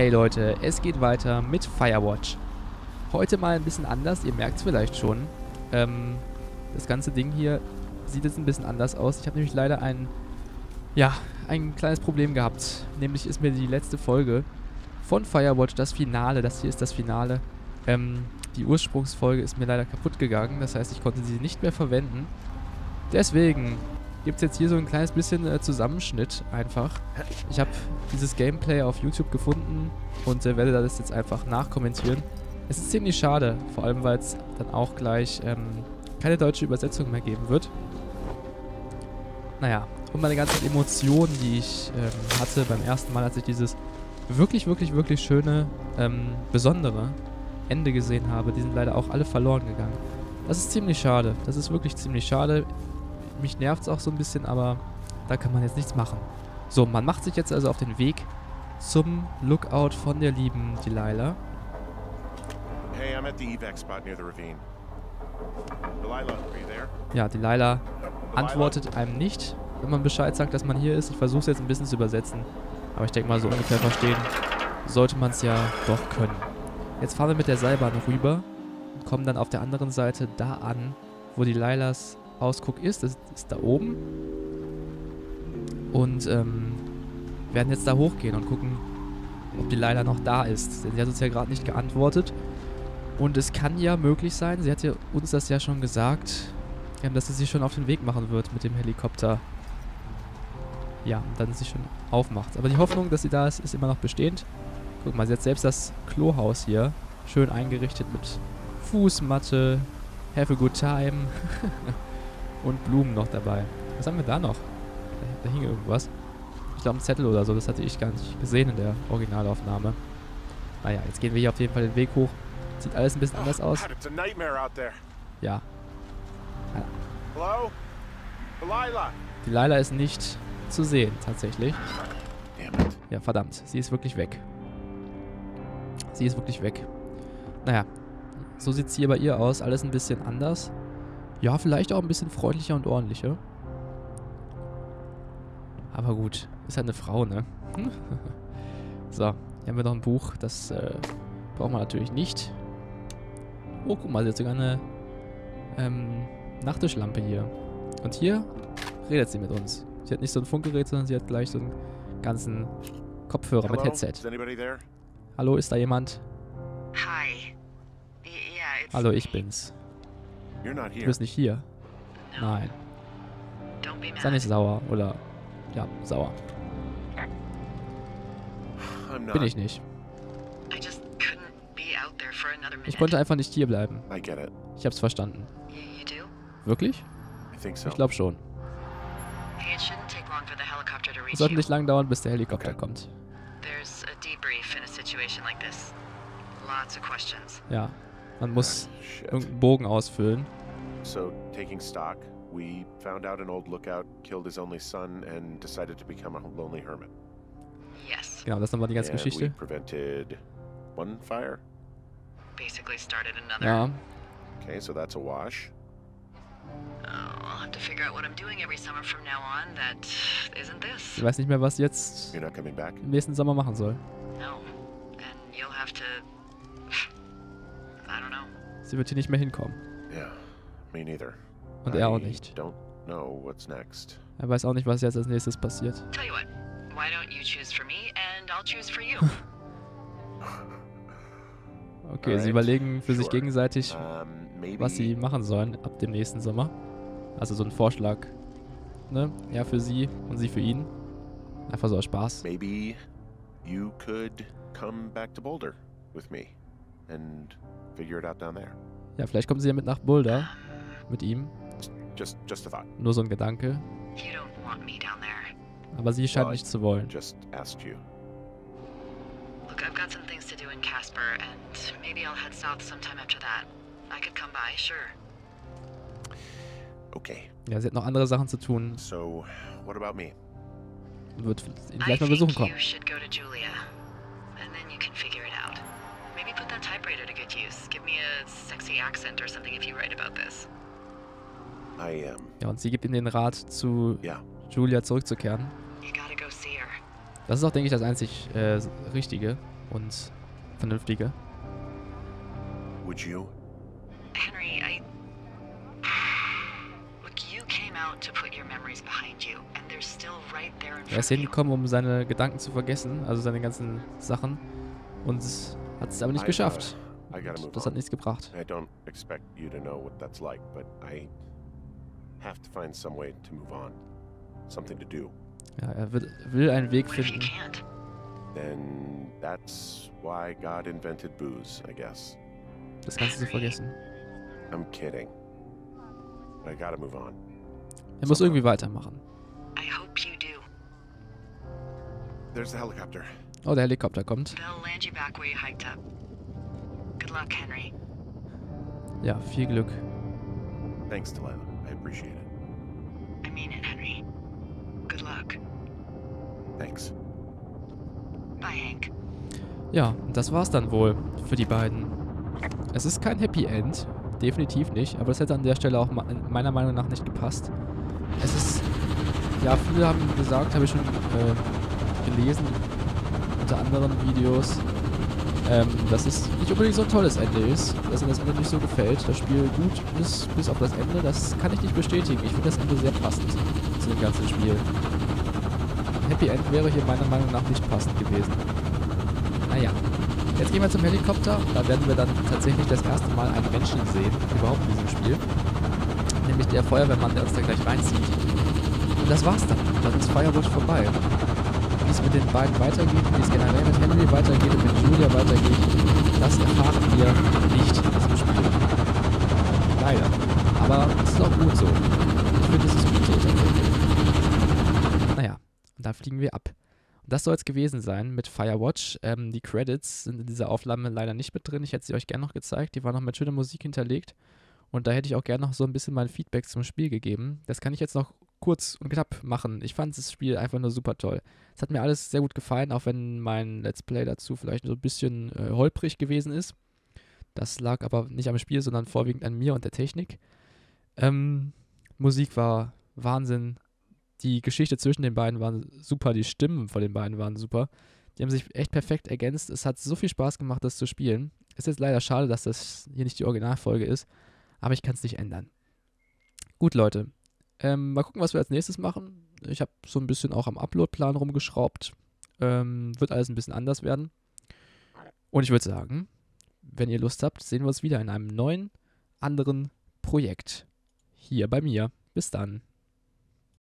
Hey Leute, es geht weiter mit Firewatch. Heute mal ein bisschen anders, ihr merkt es vielleicht schon. Ähm, das ganze Ding hier sieht jetzt ein bisschen anders aus. Ich habe nämlich leider ein, ja, ein kleines Problem gehabt. Nämlich ist mir die letzte Folge von Firewatch, das Finale, das hier ist das Finale, ähm, die Ursprungsfolge ist mir leider kaputt gegangen. Das heißt, ich konnte sie nicht mehr verwenden. Deswegen gibt es jetzt hier so ein kleines bisschen äh, Zusammenschnitt einfach. Ich habe dieses Gameplay auf YouTube gefunden und äh, werde das jetzt einfach nachkommentieren. Es ist ziemlich schade, vor allem weil es dann auch gleich ähm, keine deutsche Übersetzung mehr geben wird. Naja, und meine ganzen Emotionen, die ich ähm, hatte beim ersten Mal, als ich dieses wirklich, wirklich, wirklich schöne, ähm, besondere Ende gesehen habe, die sind leider auch alle verloren gegangen. Das ist ziemlich schade. Das ist wirklich ziemlich schade. Mich nervt es auch so ein bisschen, aber da kann man jetzt nichts machen. So, man macht sich jetzt also auf den Weg zum Lookout von der lieben Delilah. Hey, I'm at the evac spot near the ravine. Delilah, are you there? Ja, Delilah antwortet einem nicht, wenn man Bescheid sagt, dass man hier ist. Ich versuche es jetzt ein bisschen zu übersetzen. Aber ich denke mal, so ungefähr verstehen sollte man es ja doch können. Jetzt fahren wir mit der Seilbahn rüber und kommen dann auf der anderen Seite da an, wo die Lailas Ausguck ist. Das ist da oben. Und ähm, werden jetzt da hochgehen und gucken, ob die Laila noch da ist. Sie hat uns ja gerade nicht geantwortet. Und es kann ja möglich sein, sie hat ja uns das ja schon gesagt, ähm, dass sie sich schon auf den Weg machen wird mit dem Helikopter. Ja, und dann sich schon aufmacht. Aber die Hoffnung, dass sie da ist, ist immer noch bestehend. Guck mal, sie hat selbst das Klohaus hier schön eingerichtet mit Fußmatte, have a good time und Blumen noch dabei. Was haben wir da noch? Da, da hing irgendwas. Ich glaube ein Zettel oder so, das hatte ich gar nicht gesehen in der Originalaufnahme. Naja, jetzt gehen wir hier auf jeden Fall den Weg hoch. Sieht alles ein bisschen anders aus. Ja, Hello? Delilah! die Laila ist nicht zu sehen, tatsächlich. Ja, verdammt. Sie ist wirklich weg. Sie ist wirklich weg. Naja, so sieht es hier bei ihr aus. Alles ein bisschen anders. Ja, vielleicht auch ein bisschen freundlicher und ordentlicher. Aber gut, ist halt eine Frau, ne? so, hier haben wir noch ein Buch. Das äh, brauchen wir natürlich nicht. Oh, guck mal, sie hat sogar eine ähm, Nachttischlampe hier. Und hier redet sie mit uns. Sie hat nicht so ein Funkgerät, sondern sie hat gleich so einen ganzen Kopfhörer mit Hello? Headset. Is anybody there? Hallo, ist da jemand? Hi. Yeah, it's Hallo, ich me. bin's. You're not Du here. bist nicht hier. Nein. Sei nicht sauer. Oder, ja, sauer. Bin ich nicht. I just couldn't be out there for another minute. Ich konnte einfach nicht hier bleiben. I get it. Ich hab's verstanden. Wirklich? I think so. Ich glaube schon. Hey, it shouldn't take long for the helicopter to reach Es sollte nicht lang dauern, bis der Helikopter Okay. kommt. There's a debrief in a situation like this. Lots of questions. Ja. Man muss Ah, irgendeinen Bogen ausfüllen. So, taking stock, we found out an old lookout killed his only son and decided to become a lonely hermit. Yes. Genau, das ist nochmal die ganze and we Geschichte. prevented one fire. Basically started another. Ja. Okay, so that's a wash. Oh, I'll have to figure out what I'm doing every summer from now on that isn't this. Ich weiß nicht mehr, was jetzt im nächsten Sommer machen soll. No. Sie wird hier nicht mehr hinkommen. Yeah, me neither. Und er auch nicht. Don't know what's next. Er weiß auch nicht, was jetzt als nächstes passiert. Okay, sie überlegen für sich gegenseitig, Um, was sie machen sollen ab dem nächsten Sommer. Also so ein Vorschlag. Ne? Er für sie und sie für ihn. Einfach so aus Spaß. Maybe you could come back to Boulder with me and figure it out down there. Ja, vielleicht kommen sie ja mit nach Boulder. Mit ihm. Just, just a thought. Nur so ein Gedanke. You don't want me down there. Aber sie scheint Well, nicht zu wollen. Just asked you. Look, I've got some things to do in Casper, and maybe I'll head south sometime after that. I could come by, sure. Okay. Ja, sie hat noch andere Sachen zu tun. So, what about me? Wird ihn I gleich mal think besuchen kommen. you should go to Julia, and then you can figure it put that typewriter to good use. Give me a sexy accent or something if you write about this. I am. Ja, und sie gibt ihm den Rat, zu Ja. Julia zurückzukehren. You gotta go see her. Das ist auch, denke ich, das einzig äh, Richtige. und vernünftige. Would you? Henry, I. Look, you came out to put your memories behind you, and they're still right there in Er front ist of you. hingekommen, um seine Gedanken zu vergessen, also seine ganzen Sachen. Und hat es aber nicht uh, geschafft. Move Das hat nichts gebracht. I don't expect you to know what that's like, but I have to find some way to move on. Something to do. Ja, er wird, will einen Weg finden. Then that's why God invented booze, I guess. Das kannst du vergessen. I'm kidding. I gotta move on. Er muss irgendwie weitermachen. I hope you do. There's the helicopter. Oh, der Helikopter kommt. They'll land you back where you hiked up. Good luck, Henry. Ja, viel Glück. Thanks, Delilah. I appreciate it. I mean it, Henry. Good luck. Thanks. Bye, Hank. Ja, und das war's dann wohl für die beiden. Es ist kein Happy End, definitiv nicht, aber das hätte an der Stelle auch meiner Meinung nach nicht gepasst. Es ist, ja, viele haben gesagt, habe ich schon äh, gelesen, unter anderen Videos, ähm, dass es nicht unbedingt so ein tolles Ende ist, dass ihnen das Ende nicht so gefällt. Das Spiel gut ist bis auf das Ende, das kann ich nicht bestätigen. Ich finde das Ende sehr passend zu dem ganzen Spiel. Happy End wäre hier meiner Meinung nach nicht passend gewesen. Naja, jetzt gehen wir zum Helikopter. Da werden wir dann tatsächlich das erste Mal einen Menschen sehen, überhaupt in diesem Spiel. Nämlich der Feuerwehrmann, der uns da gleich reinzieht. Und das war's dann. Dann ist Firewatch vorbei. Wie es mit den beiden weitergeht, wie es generell mit Henry weitergeht und mit Julia weitergeht, das erfahren wir nicht in diesem Spiel. Leider. Aber es ist auch gut so. Ich finde, es ist gut so. Naja, und dann fliegen wir ab. Und das soll es gewesen sein mit Firewatch. Ähm, die Credits sind in dieser Aufnahme leider nicht mit drin. Ich hätte sie euch gerne noch gezeigt. Die waren noch mit schöner Musik hinterlegt. Und da hätte ich auch gerne noch so ein bisschen mein Feedback zum Spiel gegeben. Das kann ich jetzt noch kurz und knapp machen. Ich fand das Spiel einfach nur super toll. Es hat mir alles sehr gut gefallen, auch wenn mein Let's Play dazu vielleicht so ein bisschen äh, holprig gewesen ist. Das lag aber nicht am Spiel, sondern vorwiegend an mir und der Technik. Ähm, Musik war Wahnsinn. Die Geschichte zwischen den beiden war super, die Stimmen von den beiden waren super. Die haben sich echt perfekt ergänzt. Es hat so viel Spaß gemacht, das zu spielen. Ist jetzt leider schade, dass das hier nicht die Originalfolge ist, aber ich kann es nicht ändern. Gut, Leute. Ähm, mal gucken, was wir als nächstes machen. Ich habe so ein bisschen auch am Upload-Plan rumgeschraubt. Ähm, wird alles ein bisschen anders werden. Und ich würde sagen, wenn ihr Lust habt, sehen wir uns wieder in einem neuen, anderen Projekt. Hier bei mir. Bis dann.